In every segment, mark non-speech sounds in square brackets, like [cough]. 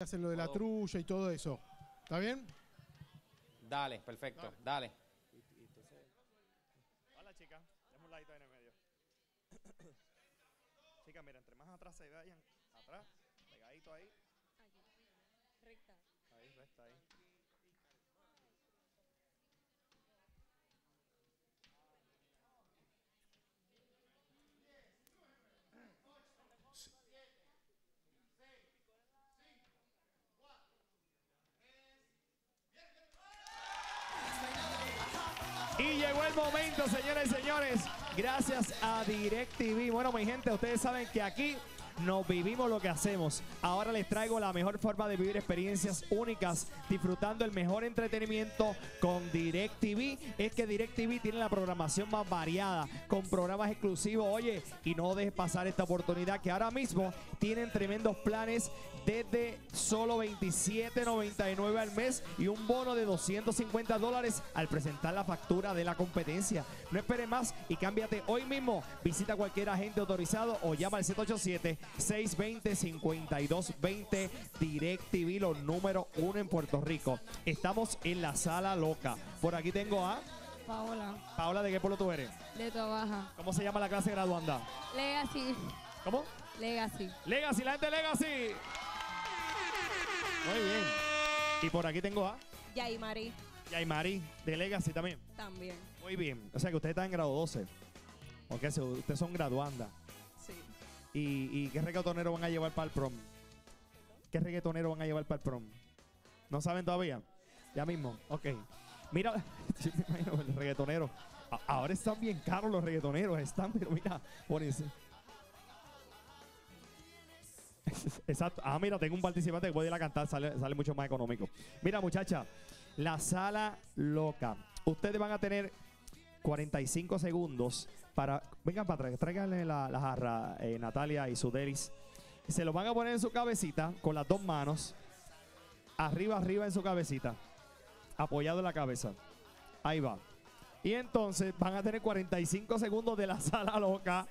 hacen lo de la trulla y todo eso. ¿Está bien? Dale, perfecto, dale. Hola, chica. Dame un ladito ahí en el medio. [coughs] chica, mira, entre más atrás se vayan, atrás, pegadito ahí. Recta. Ahí, recta ahí. Y llegó el momento, señoras y señores. Gracias a DirecTV. Bueno, mi gente, ustedes saben que aquí nos vivimos lo que hacemos. Ahora les traigo la mejor forma de vivir experiencias únicas, disfrutando el mejor entretenimiento con DirecTV. Es que DirecTV tiene la programación más variada, con programas exclusivos. Oye, y no dejes pasar esta oportunidad que ahora mismo tienen tremendos planes desde solo 27.99 al mes y un bono de 250 dólares al presentar la factura de la competencia. No esperes más y cámbiate hoy mismo. Visita cualquier agente autorizado o llama al 787-620-5220 DirecTV, los número uno en Puerto Rico. Estamos en la sala loca. Por aquí tengo a Paola, Paola, ¿de qué pueblo tú eres? de tu baja. ¿Cómo se llama la clase graduanda? Legacy. ¿Cómo? Legacy. Legacy, la gente de Legacy. Muy bien. Y por aquí tengo a Yaimari Yaimari de Legacy también. también. Muy bien. O sea que ustedes están en grado 12. Ok, so ustedes son graduanda. ¿Y, qué reggaetonero van a llevar para el prom? ¿Qué reggaetonero van a llevar para el prom? ¿No saben todavía? Ya mismo. Ok. Mira, [laughs] imagino el reggaetonero. Ahora están bien caros los reggaetoneros. Están, pero mira, pones. [laughs] Exacto. Ah, mira, tengo un participante que puede ir a cantar, sale, sale mucho más económico. Mira, muchacha, la sala loca. Ustedes van a tener 45 segundos para. Vengan para atrás, tráiganle la, jarra, eh, Natalia y Sudelis. Se lo van a poner en su cabecita con las dos manos. Arriba, arriba en su cabecita. Apoyado en la cabeza. Ahí va. Y entonces van a tener 45 segundos de la [laughs] sala loca.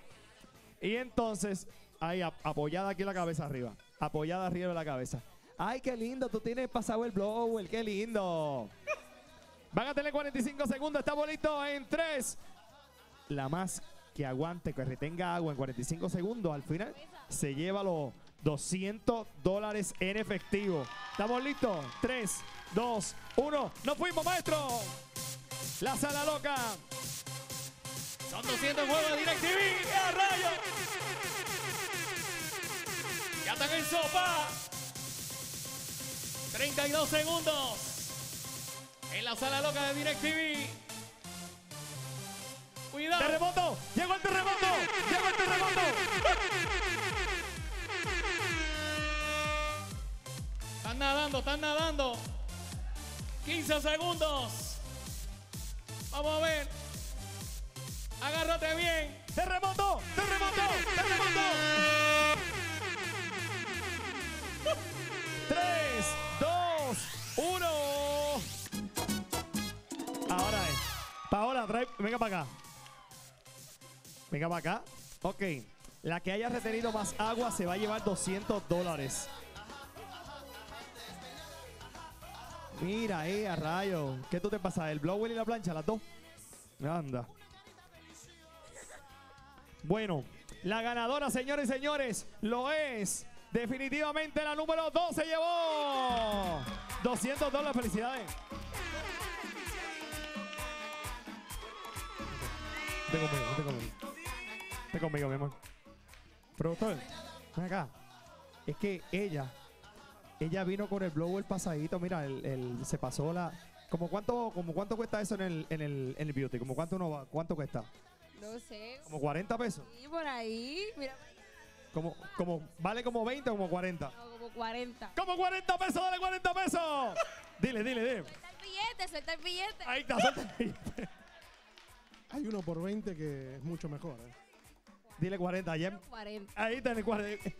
Y entonces, ahí ap- apoyada aquí la cabeza arriba. Apoyada arriba de la cabeza. Ay, qué lindo, tú tienes pasado el blower, qué lindo. Van a tener 45 segundos, está bonito en 3. La más que aguante, que retenga agua en 45 segundos, al final se lleva los 200 dólares en efectivo. ¿Estamos listos? 3, 2, 1. ¡Nos fuimos, maestro! La sala loca. Son 200 juegos de DirecTV. ¡A rayo! Ya están en sopa. 32 segundos. En la sala loca de DirecTV. Cuidado. ¡Terremoto! ¡Llegó el terremoto! ¡Llegó el terremoto! Están nadando, están nadando. 15 segundos. Vamos a ver. Agárrate bien. ¡Terremoto! ¡Terremoto! ¡Terremoto! 3, 2, 1. Ahora es. Paola, trae, venga para acá. Venga para acá. Ok. La que haya retenido más agua se va a llevar 200 dólares. Mira, eh, a rayo. ¿Qué tú te pasa? ¿El blower y la plancha? Las dos. Anda. Bueno, la ganadora, señores y señores, lo es. Definitivamente la número 2 se llevó 200 dólares. Felicidades. Vente conmigo, vente conmigo. Vente conmigo, mi amor. Productor, ven acá. Es que ella, ella vino con el blower pasadito. Mira, el, el- se pasó la. ¿Como cuánto, como cuánto cuesta eso en el, en el, en el beauty? ¿Como cuánto, no va- cuánto cuesta? No sé. ¿Como 40 pesos? Sí, por ahí. Mira, Como, como, ¿Vale como 20 o como 40? no, como 40. ¡Como 40 pesos! ¡Dale 40 pesos! Dile, dile, dile. Suelta el billete, suelta el billete. Ahí está, suelta el billete. Hay uno por 20 que es mucho mejor. ¿eh? Dile 40. Ayer, 40. ahí tenés 40.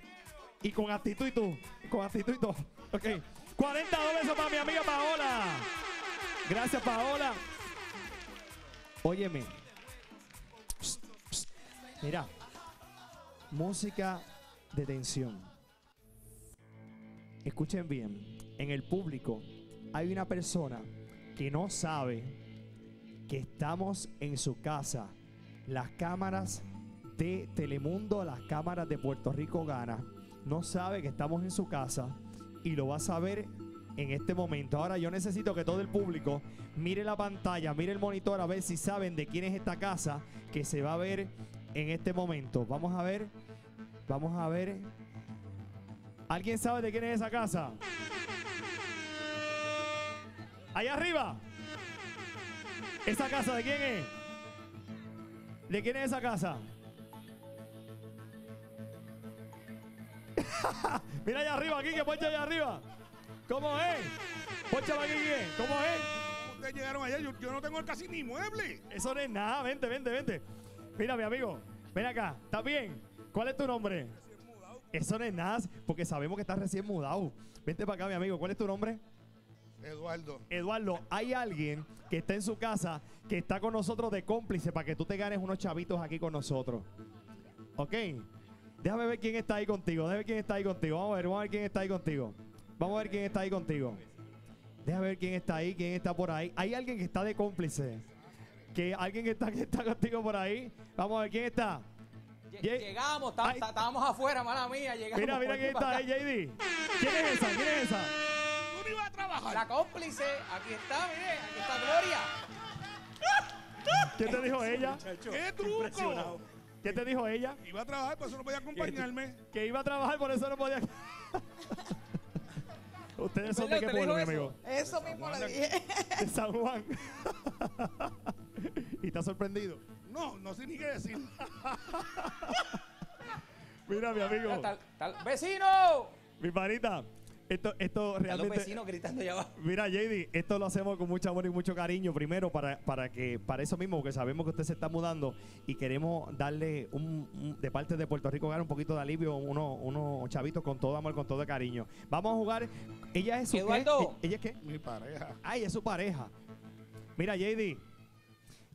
Y con actitud y tú. Con actitud y todo. Ok. 40 dólares para mi amiga Paola. Gracias, Paola. Óyeme. Psst, psst. Mira. Música de tensión. escuchen bien, en el público hay una persona que no sabe que estamos en su casa. Las cámaras de Telemundo, las cámaras de Puerto Rico Gana, no sabe que estamos en su casa y lo va a saber en este momento. Ahora yo necesito que todo el público mire la pantalla, mire el monitor a ver si saben de quién es esta casa que se va a ver en este momento. Vamos a ver, vamos a ver. ¿Alguien sabe de quién es esa casa? Allá arriba. ¿Esa casa de quién es? ¿De quién es esa casa? [laughs] Mira allá arriba, aquí, que poncha allá arriba. ¿Cómo es? Poncha aquí, Quique. ¿Cómo es? Ustedes llegaron ayer, yo, yo no tengo casi ni mueble. Eso no es nada. Vente, vente, vente. Mira, mi amigo. Ven acá. ¿Estás bien? ¿Cuál es tu nombre? Eso no es nada, porque sabemos que estás recién mudado. Vente para acá, mi amigo. ¿Cuál es tu nombre? Eduardo, Eduardo, hay alguien que está en su casa que está con nosotros de cómplice para que tú te ganes unos chavitos aquí con nosotros. ¿Ok? Déjame ver quién está ahí contigo. Déjame ver quién está ahí contigo. Vamos a ver, vamos a ver quién está ahí contigo. Vamos a ver quién está ahí contigo. Déjame ver quién está ahí, quién está por ahí. Hay alguien que está de cómplice. Que alguien que está, que está contigo por ahí. Vamos a ver quién está. Llegamos, estábamos afuera, mala mía. Llegamos. Mira, mira quién está ahí, JD. ¿Quién es esa? ¿Quién es esa? tú no ibas a trabajar. La cómplice, aquí está, mire, aquí está Gloria. ¿Qué te dijo ella? ¡Qué truco! ¿Qué te dijo ella? Iba a trabajar, por eso no podía acompañarme. Que iba a trabajar, por eso no podía. Ustedes son de qué ¿Te le pueblo, mi amigo? Eso mismo le dije. De San Juan. [laughs] y está sorprendido. No, no sé ni qué decir. [laughs] Mira, mi amigo, Tal- tal- ¡Vecino! mi panita. Esto, esto Están los realmente. vecinos gritando allá abajo. Mira, JD, esto lo hacemos con mucho amor y mucho cariño. Primero, para, para que, para eso mismo, porque sabemos que usted se está mudando y queremos darle un, un- de parte de Puerto Rico un poquito de alivio, unos unos chavitos con todo amor, con todo cariño. Vamos a jugar. Ella es su. Eduardo. ¿Ella es qué? Mi pareja. Ay, es su pareja. Mira, JD.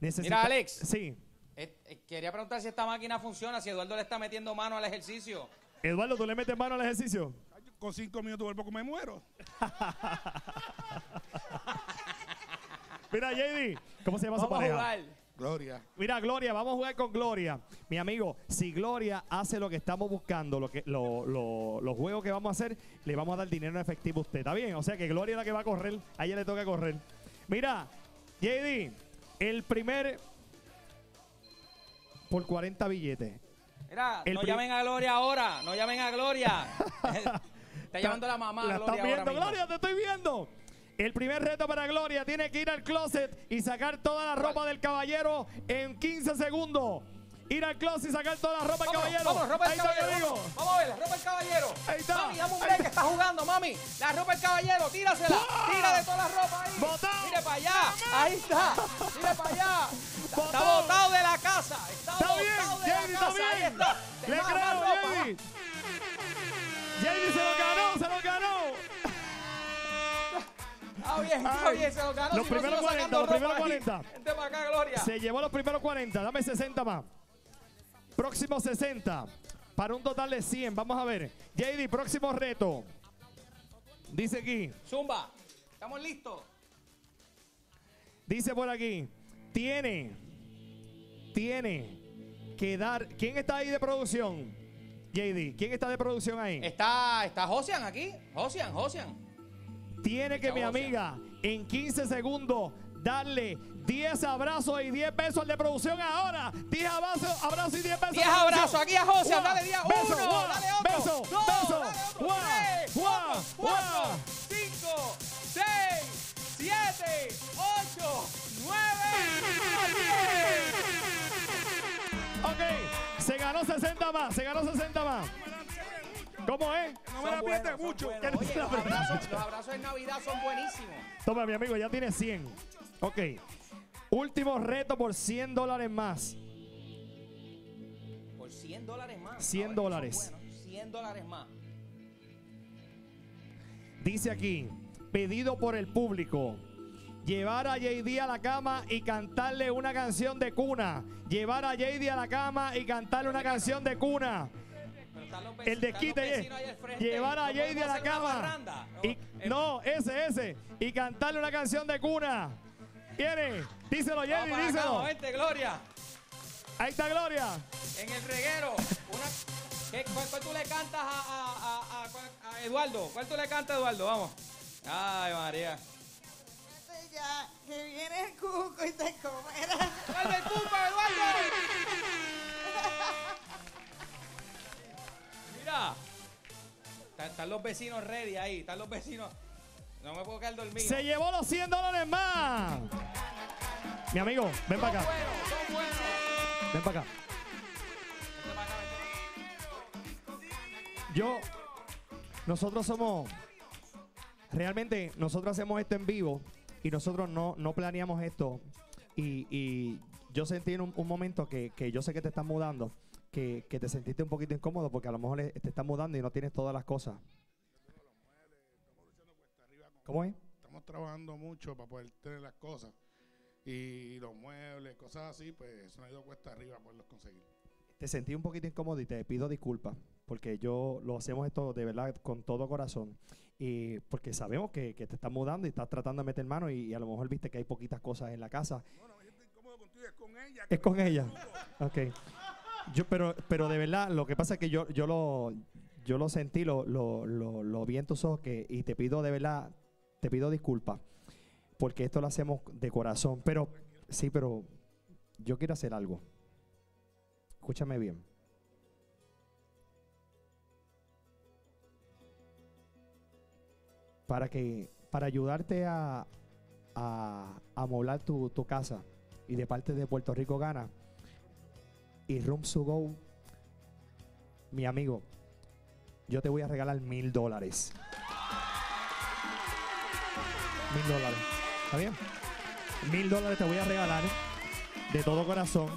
necesita- Mira, Alex. Sí. Eh, eh, quería preguntar si esta máquina funciona, si Eduardo le está metiendo mano al ejercicio. Eduardo, ¿tú le metes mano al ejercicio? Con cinco minutos vuelvo que me muero. Mira, JD, ¿cómo se llama su Vamos a pareja? jugar. Gloria. Mira, Gloria, vamos a jugar con Gloria. Mi amigo, si Gloria hace lo que estamos buscando, lo que, lo- lo- los juegos que vamos a hacer, le vamos a dar dinero en efectivo a usted. ¿Está bien? O sea que Gloria es la que va a correr. A ella le toca correr. Mira, JD, el primer por 40 billetes. Mira, El no llamen a Gloria ahora, no llamen a Gloria. [laughs] Está llamando la mamá, La Gloria. están viendo, ahora mismo. Gloria, te estoy viendo. El primer reto para Gloria tiene que ir al closet y sacar toda la ropa del caballero en 15 segundos. Ir al closet y sacar toda la ropa del caballero. vamos, ropa Ahí del está, caballero. Vamos, vamos a ver, la ropa del caballero. Ahí está. Mami, dame un Ahí break está. que está jugando, mami. La ropa del caballero, tírasela. Tira de toda la ropa ahí. Botao. Mire para allá. Ahí está. Mire para allá. Está Botao. botado de la casa. Está, Está bien, botado de Jamie, la está casa. Ahí bien. está. Le creo, Jamie. Se lo ganó, se lo ganó. [laughs] Está bien, Ay, bien, se lo ganó. los si primeros sigo 40, sacando los primeros ropa ahí. 40. Vente para acá, Gloria. Se llevó los primeros 40, dame 60 más. Próximo 60, para un total de 100. Vamos a ver. JD, próximo reto. Dice aquí, Zumba. ¿Estamos listos? dice por aquí, tiene, tiene que dar. ¿Quién está ahí de producción? JD, ¿quién está de producción ahí? Está, está Josian aquí. Josian, Josian. Tiene que mi amiga en 15 segundos darle 10 abrazos y 10 besos al de producción ahora. 10 abrazos, abrazos y 10 besos. 10 al de abrazos aquí a José, Guau, dale 10, beso, uno, guau, dale otro, beso, dos, beso, dale otro, guau, tres, guau. cuatro, cinco, seis, siete, ocho, nueve, ganó 60 más, se ganó 60 más. ¿Cómo es? No me la apriete mucho. Oye, los abrazos, los abrazos en Navidad son buenísimos. Toma, mi amigo, ya tiene 100. Ok. Último reto por 100 dólares más. Por 100 dólares más. 100 Ahora que son dólares. buenos, 100 dólares más. Dice aquí, pedido por el público. Llevar a JD a la cama y cantarle una canción de cuna. Llevar a JD a la cama y cantarle una canción de cuna. El desquite llevar a ¿no podemos Jady a la cama. Y, Eh, no, ese, ese. Y cantarle una canción de cuna. ¿Quiere? Díselo, la díselo. vente, Gloria. Ahí está Gloria. En el reguero. Una, ¿qué- cuál, cuál tú le cantas a, a Eduardo? ¿Cuál tú le cantas a Eduardo? Vamos. Ay, María. Ya, que viene el cuco y te comerá. ¡Dale el cuco, Eduardo! Mira. Están, están los vecinos ready ahí. Están los vecinos. No me puedo quedar dormido. Se llevó los 100 dólares más. Mi amigo, ven para acá. Buenos, son buenos. Ven para acá. Yo, nosotros somos, realmente nosotros hacemos esto en vivo y nosotros no, no planeamos esto. Y, y yo sentí en un, un momento que, que yo sé que te estás mudando, que, que te sentiste un poquito incómodo porque a lo mejor te estás mudando y no tienes todas las cosas. ¿Cómo es? Estamos trabajando mucho para poder tener las cosas. Y los muebles, cosas así, pues eso ha ido cuesta arriba poderlos conseguir. Te sentí un poquito incómodo y te pido disculpas porque yo lo hacemos esto de verdad con todo corazón y porque sabemos que, que te estás mudando y estás tratando de meter mano y, y a lo mejor viste que hay poquitas cosas en la casa. No, no me siento incómodo contigo, es con ella. Es con ella. Ok. Yo, pero, pero de verdad, lo que pasa es que yo, yo lo, yo lo sentí, lo, lo, lo, lo vi en tus ojos que, y te pido de verdad, te pido disculpas porque esto lo hacemos de corazón. Pero sí, pero yo quiero hacer algo. Escúchame bien. Para que, para ayudarte a, a amoblar tu, tu casa y de parte de Puerto Rico Gana y Room to Go, mi amigo, yo te voy a regalar mil dólares. Mil dólares. ¿Está bien? Mil dólares te voy a regalar de todo corazón.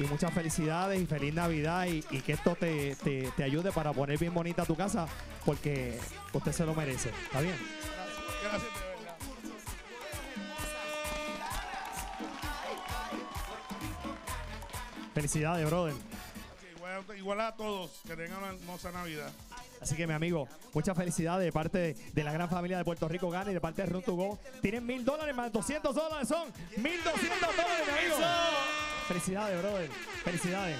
Y muchas felicidades y feliz Navidad y, y que esto te, te- te ayude para poner bien bonita tu casa porque usted se lo merece. ¿Está bien? Gracias, de verdad. Felicidades, brother. Gracias, Igual, igual a todos, que tengan una hermosa Navidad. Así que mi amigo, muchas felicidades de parte de, de la gran familia de Puerto Rico Gana y de parte de Run to Go. Tienen mil dólares más 200 dólares, son mil doscientos dólares, mi amigo. Felicidades, brother. Felicidades.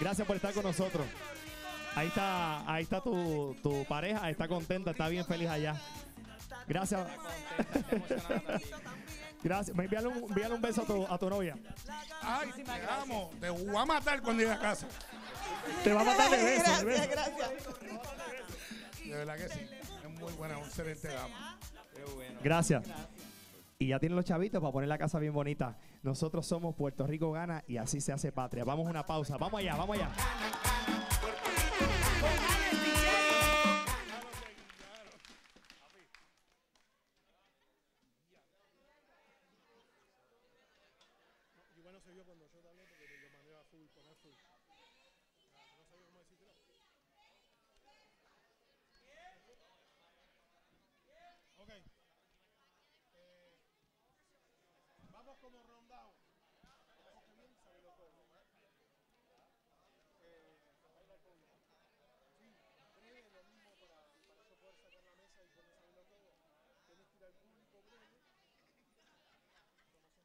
Gracias por estar con nosotros. Ahí está, ahí está tu, tu pareja, está contenta, está bien feliz allá. Gracias. [laughs] Gracias. Envíale un, envíale un beso a tu, a tu novia. Ay, te amo. Te voy a matar cuando llegue a casa. Te va a matar de beso. de beso. Gracias, gracias. De verdad que sí. Es muy buena, un excelente dama. Gracias. Y ya tienen los chavitos para poner la casa bien bonita. Nosotros somos Puerto Rico Gana y así se hace patria. Vamos a una pausa. Vamos allá, vamos allá. Sunday morning.